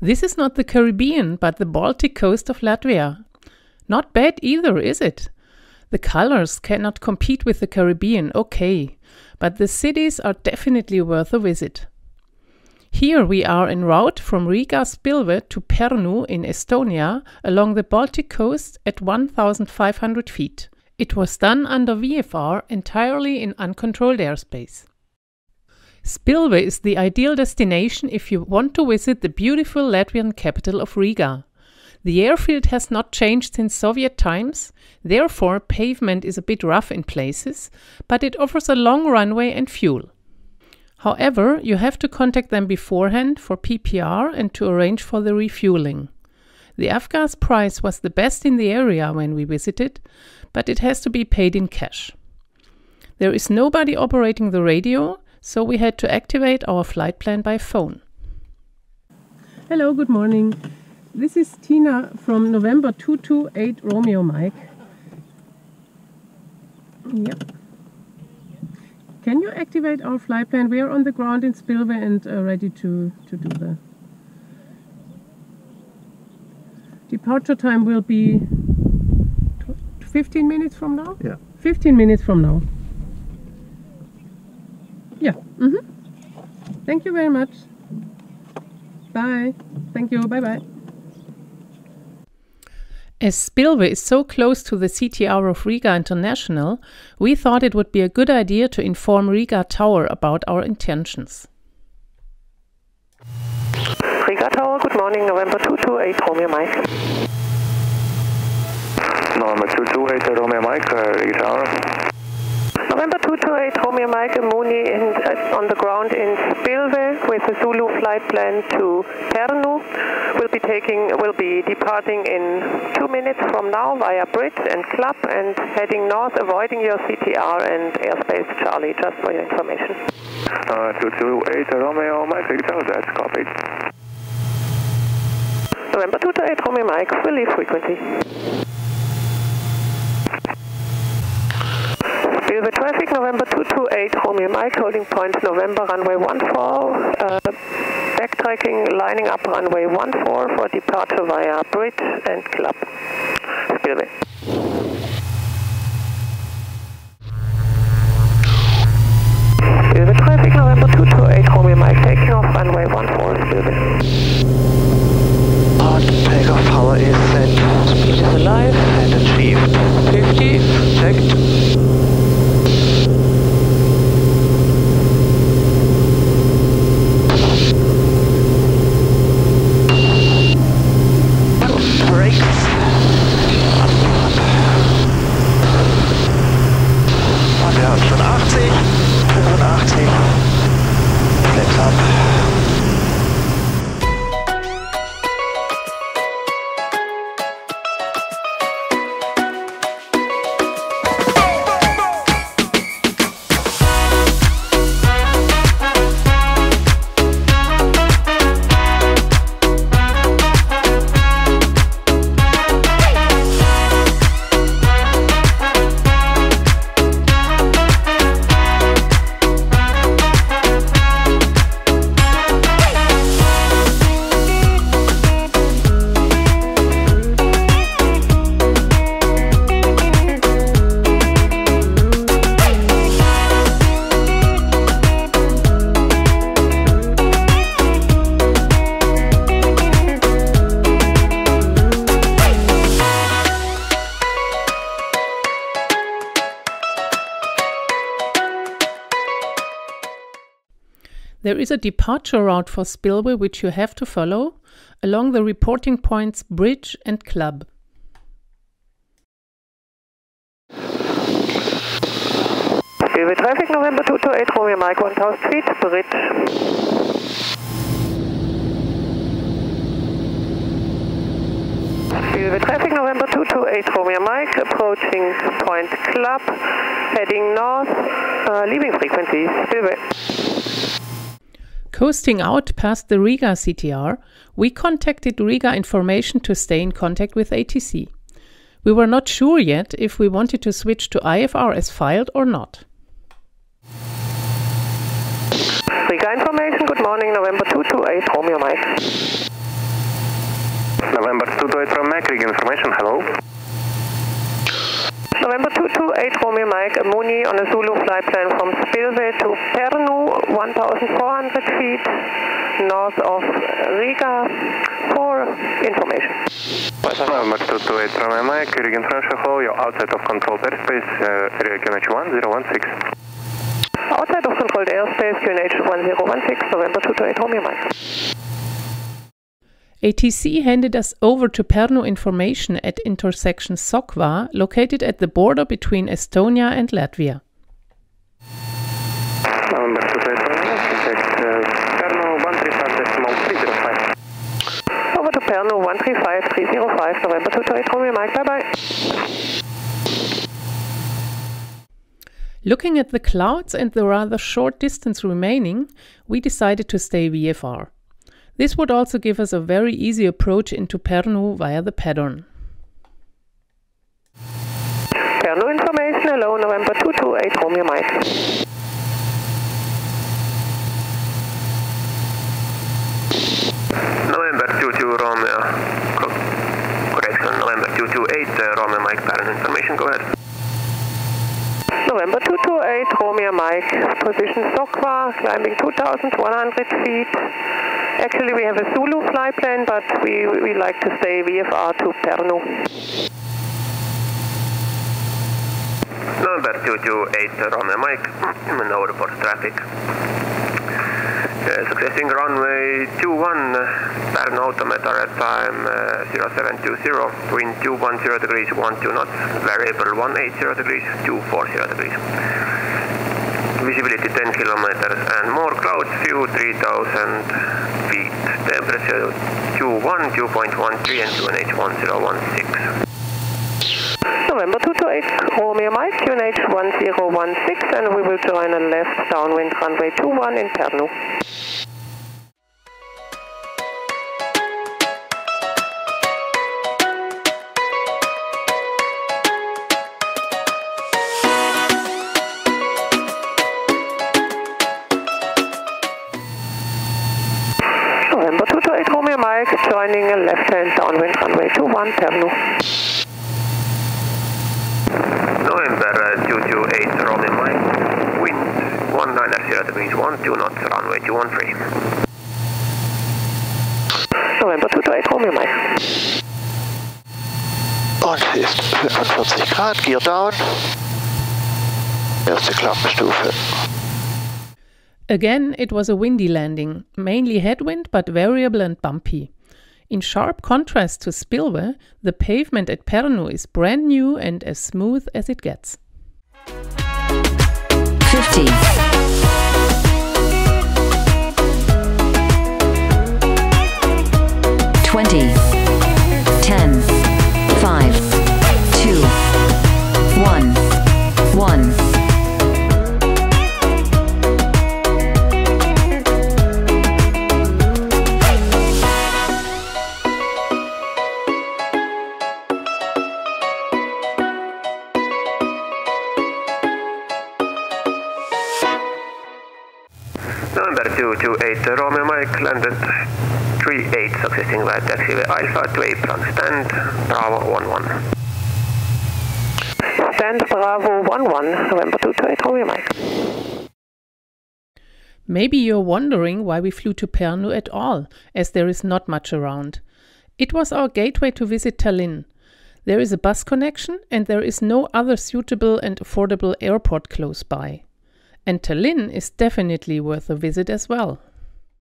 This is not the Caribbean, but the Baltic coast of Latvia. Not bad either, is it? The colors cannot compete with the Caribbean, okay, but the cities are definitely worth a visit. Here we are en route from Riga Spilve to Pärnu in Estonia along the Baltic coast at 1500 feet. It was done under VFR entirely in uncontrolled airspace. Spilve is the ideal destination if you want to visit the beautiful Latvian capital of Riga. The airfield has not changed since Soviet times, therefore pavement is a bit rough in places, but it offers a long runway and fuel. However, you have to contact them beforehand for PPR and to arrange for the refueling. The Avgas price was the best in the area when we visited, but it has to be paid in cash. There is nobody operating the radio, so we had to activate our flight plan by phone. Hello, good morning. This is Tina from November 228 Romeo Mike. Yep. Can you activate our flight plan? We are on the ground in Spilve and uh, ready to, to do the departure time will be 15 minutes from now? Yeah. 15 minutes from now. Yeah. Mm -hmm. Thank you very much. Bye. Thank you. Bye bye. As Spilve is so close to the CTR of Riga International, we thought it would be a good idea to inform Riga Tower about our intentions. Riga Tower, good morning, November 228, Romeo Mike. November 228, Romeo Mike, uh, Riga Tower. November 228, Romeo Mike Mooney in, uh, on the ground in Spilve with the Zulu flight plan to Pärnu. We'll be taking, will be departing in two minutes from now via bridge and club and heading north, avoiding your CTR and airspace Charlie, just for your information. Uh, 228, Romeo Mike, that's copied. November 228, Romeo Mike, release frequency. Spilve traffic, November 228, Romeo Mike, holding point November, runway 14, uh, backtracking, lining up runway 14 for departure via bridge and club. Spilve. Spilve traffic, November 228, Romeo Mike, taking off runway 14, Spilve. Hard takeoff power is set, speed is alive There is a departure route for Spilve which you have to follow along the reporting points Bridge and Club. Spilve traffic, November 228, Romeo Mike, 1000 feet, bridge. Spilve traffic, November 228, Romeo Mike, approaching point club, heading north, uh, leaving frequency, Spilve. Coasting out past the Riga CTR, we contacted Riga Information to stay in contact with ATC. We were not sure yet if we wanted to switch to IFR as filed or not. Riga information, good morning, November 228, Romeo Mike. November 228 from Mike, information, hello. November 228 Romeo Mike a Mooney on a Zulu flight plan from Spilve to Pärnu, 1,400 feet north of Riga for information. November 228 Romeo Mike, information, hello, you're outside of controlled airspace, uh, area QNH 1016. Outside of controlled airspace, QNH 1016, November 228 Romeo Mike. ATC handed us over to Pärnu information at intersection Sokva, located at the border between Estonia and Latvia. November 228 Romeo Mike, contact Pärnu 135.305. Over to Pärnu 135305, November 228 Romeo Mike, bye bye. Looking at the clouds and the rather short distance remaining, we decided to stay VFR. This would also give us a very easy approach into Pärnu via the pattern. Pärnu information, hello, November 228 Romeo Mike. November 22 Romeo. Correction, November 228 uh, Romeo Mike Parent information, go ahead. November 228 Romeo Mike, position Sokwa, climbing 2,100 feet. Actually, we have a Zulu flight plan, but we, we like to stay VFR to Pärnu. November 228 Romeo Mike, no report traffic. Uh, successing runway 21, Pärnu altimeter at time uh, 0720, wind 210 degrees, 12 knots, variable 180 degrees, 240 degrees. Visibility 10 kilometers and clouds, view 3000 feet, temperature Q1, 2.13 and QNH 1016. November 228 Romeo Mike, QNH 1016, and we will join a left downwind runway 21 in Pärnu. November 228 Romeo Mike, joining a left-hand downwind runway 21 Pärnu. November uh, 228 Romeo Mike, wind 190 degrees, 1, 2 knots, runway 213. November 228 Romeo Mike. Und ist 45 Grad, Gear down. Erste Klappenstufe. Again, it was a windy landing, mainly headwind but variable and bumpy. In sharp contrast to Spilve, the pavement at Pärnu is brand new and as smooth as it gets. 50, 20, 10, 5, November 228 Romeo Mike landed 38 successing via taxiway Alpha to apron, stand Bravo 11. Stand Bravo 11, November 228 Romeo Mike. Maybe you're wondering why we flew to Pärnu at all, as there is not much around. It was our gateway to visit Tallinn. There is a bus connection and there is no other suitable and affordable airport close by. And Tallinn is definitely worth a visit as well.